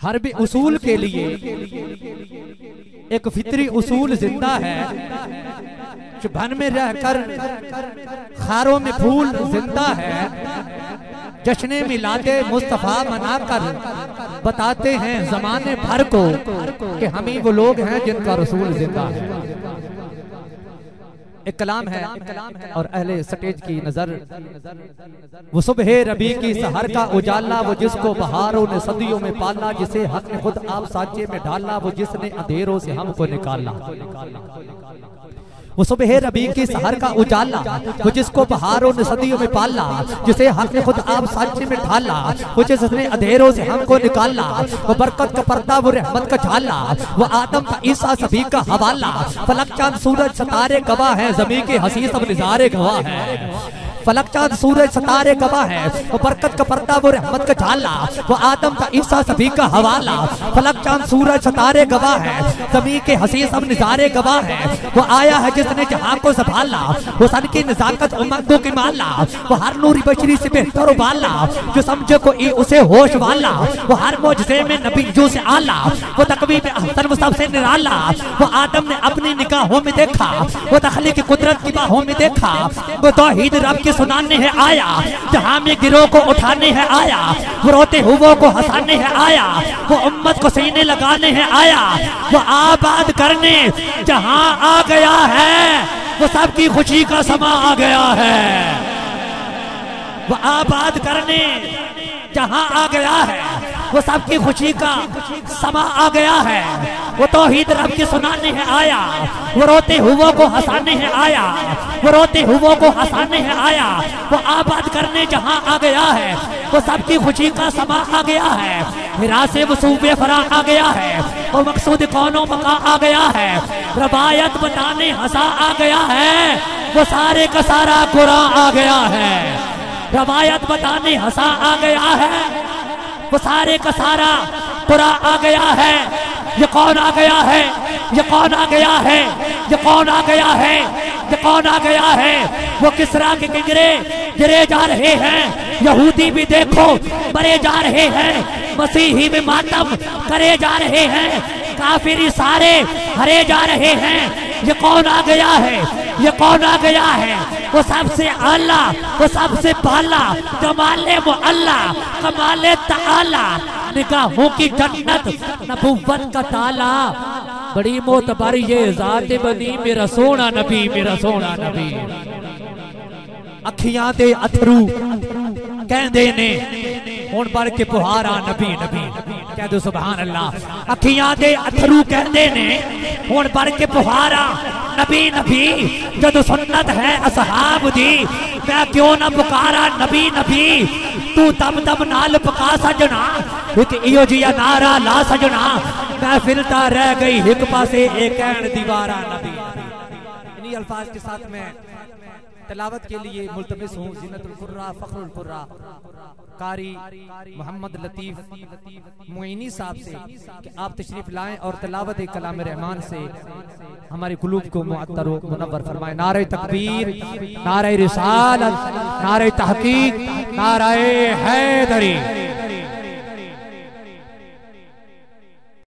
हर भी उसूल के लिए एक फितरी उसूल ज़िंदा है, जो भन में रहकर खारों में फूल ज़िंदा है, जश्न मिलाते मुस्तफ़ा मनाकर बताते हैं जमाने भर को कि हम ही वो लोग हैं जिनका रसूल ज़िंदा है। एक कलाम है और अहले स्टेज की नज़र। वो सुबह रबी की सहर का उजाला वो जिसको बहारों ने सदियों में पाला जिसे हक ने खुद आप साचे में डाला वो जिसने अंधेरों से हमको निकाला वो सुबह रबी की सहर का उजाला वो जिसको बहारों ने सदियों में पाला जिसे हक ने खुद आप साचे में ढाला वो जिसने अंधेरों से हमको निकाला वो बरकत का पर्दा वो रहमत का झाला वो आदम का ईसा सभी का हवाला फलक चाँद सूरज सतारे गवाह है जमी के हसी सब निजारे गवाह है। फलक चाँद, सूरज सतारे गवाह है वो बरकत का पर्दा वो रहमत का झाला वो आदम का ईसा सभी का हवाला। फलक चाँद, सूरज सतारे गवाह है सभी के हसी सब निजारे गवाह है। वो आया है जिसने जहाँ को संभाला, वो सन की नजाकत उमंदों की माला, वो हर नूरी बशरी से बेहतर उबाला, जो समझे को ई उसे होश वाला, वो हर मोजे में नबी जो से आला, वो तकवी में अहसन सबसे निराला, वो आदम ने अपनी निगाहों में देखा, वो तखली की कुदरत की बाहों में देखा, वो तौहीद रब की सुनाने है आया, जहाँ में गिरोह को उठाने है आया वो रोते हुओं को हंसाने है आया, वो उम्मत को सीने लगाने है आया, वो आबाद करने जहाँ आ गया है, वो सबकी खुशी का समा आ गया है। वो आबाद करने जहाँ आ गया है वो सबकी खुशी का समा आ गया है। वो तौहीद रब के सुनाने है आया। वो रोते हुओं को हंसाने है आया। वो रोते हुओं को हंसाने है आया। वो आबाद करने जहाँ आ गया है। वो सबकी खुशी का समा आ गया है। हिरा से वो फरा आ गया है। वो मकसूद कौनो मका आ गया है। रवायत बताने हंसा आ गया है। वो सारे का सारा कुरान आ गया है। रवायत बताने हंसा आ गया है। वो सारे का सारा पूरा आ गया है। ये कौन आ गया है? ये कौन आ गया है? ये कौन आ गया है? ये कौन आ गया है? वो किसरा के किंगरे गिरे जा रहे हैं। यहूदी भी देखो, मरे जा रहे हैं। मसीही भी मातम करे जा रहे हैं। काफिरी सारे हरे जा रहे हैं। ये कौन आ गया है? ये कौन आ गया है? वो सबसे आला, वो सबसे पाला, कमाले वो अल्लाह कमाले तला, निगाहों की जन्नत, नबुवत का ताला। बड़ी मोतबारी ये जात बनी, मेरा सोना नबी, मेरा सोना नबी। अखियाँ दे अथरू कहते ने हूँ पढ़ के पुहारा नबी नबी नबी। कह दो सुबह अल्लाह अखियाँ दे अथरू कहते ने हूँ बढ़ के पुहारा नबी नबी जो सुन्नत है असहाब दी मैं क्यों ना पुकारा नबी नबी तू दम दम नाल पका सजना एक इो जिया नारा ला सजना मैं फिरता रह गई एक पासे एक कहन दीवारा नबी इन्हीं अल्फाज के साथ मैं तलावत के लिए मुलतमिस हूँ जीनतुल्कुर्रा फ़खरुल्कुर्रा कारी मोहम्मद लतीफ़ मुइनी साहब से कि आप तशरीफ़ लाएँ और तलावत कलाम रहमान से हमारे कुलूब को मुअत्तर मुनवर फरमाए। नारे तकबीर, नारे रिसालत, नारे तहकीक, नारे हैदरी।